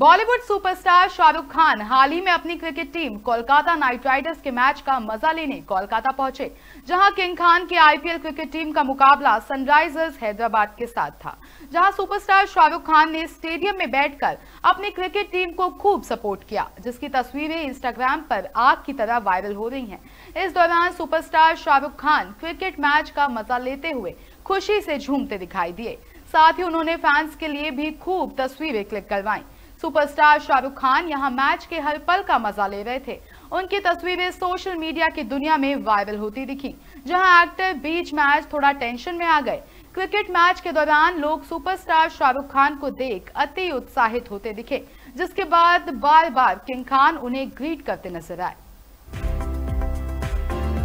Bollywood superstar Shahrukh Khan हाल ही में अपनी cricket team Kolkata Knight Riders के मैच का मज़ा लेने कोलकाता पहुँचे, जहाँ किंग खान की आईपीएल क्रिकेट टीम का मुकाबला सनराइजर्स हैदराबाद के साथ था, जहाँ सुपरस्टार शाहरुख खान ने स्टेडियम में बैठकर अपनी क्रिकेट टीम को खूब सपोर्ट किया, जिसकी तस्वीरें इंस्टाग्राम पर आग की तरह वायरल हो रही है। इस दौरान superstar Shahrukh Khan cricket match का मज़ा लेते हुए खुशी से झूमते दिखाई दिए। साथ ही उन्होंने फैंस के लिए भी खूब तस्वीरें क्लिक करवाई। सुपरस्टार शाहरुख खान यहाँ मैच के हर पल का मज़ा ले रहे थे। उनकी तस्वीरें सोशल मीडिया की दुनिया में वायरल होती दिखी, जहाँ एक्टर बीच मैच थोड़ा टेंशन में आ गए। क्रिकेट मैच के दौरान लोग सुपरस्टार शाहरुख खान को देख अति उत्साहित होते दिखे, जिसके बाद बार बार किंग खान उन्हें ग्रीट करते नज़र आए।